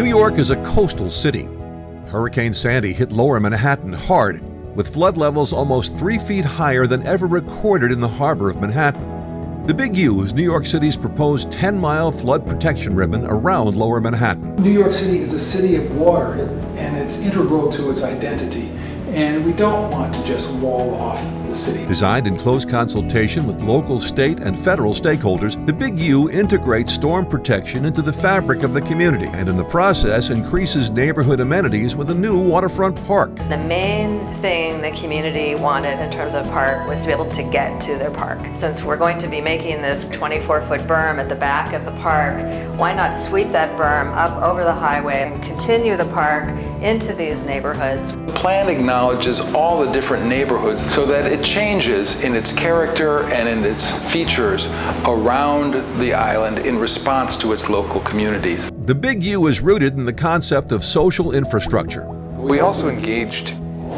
New York is a coastal city. Hurricane Sandy hit lower Manhattan hard, with flood levels almost three feet higher than ever recorded in the harbor of Manhattan. The Big U is New York City's proposed 10 mile flood protection ribbon around lower Manhattan. New York City is a city of water, and it's integral to its identity. And we don't want to just wall off the city. Designed in close consultation with local, state, and federal stakeholders, the Big U integrates storm protection into the fabric of the community and in the process increases neighborhood amenities with a new waterfront park. The main thing the community wanted in terms of park was to be able to get to their park. Since we're going to be making this 24 foot berm at the back of the park, why not sweep that berm up over the highway and continue the park into these neighborhoods? The plan acknowledges all the different neighborhoods so that it changes in its character and in its features around the island in response to its local communities. The Big U is rooted in the concept of social infrastructure. We also engaged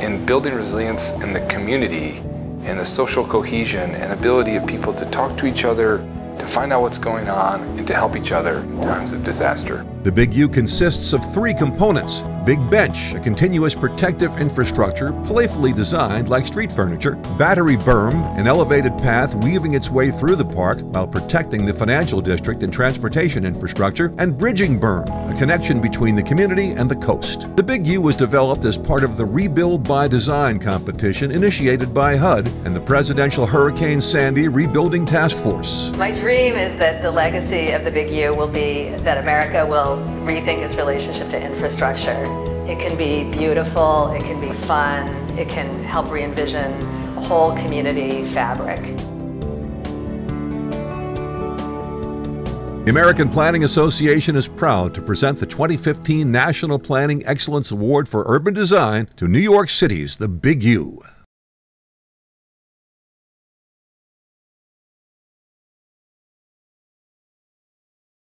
in building resilience in the community and the social cohesion and ability of people to talk to each other, to find out what's going on, and to help each other in times of disaster. The Big U consists of three components Big Bench, a continuous protective infrastructure playfully designed like street furniture, Battery Berm, an elevated path weaving its way through the park while protecting the financial district and transportation infrastructure, and Bridging Berm, a connection between the community and the coast. The Big U was developed as part of the Rebuild by Design competition initiated by HUD and the Presidential Hurricane Sandy Rebuilding Task Force. My dream is that the legacy of the Big U will be that America will rethink its relationship to infrastructure. It can be beautiful, it can be fun, it can help re envision a whole community fabric. The American Planning Association is proud to present the 2015 National Planning Excellence Award for Urban Design to New York City's The Big U.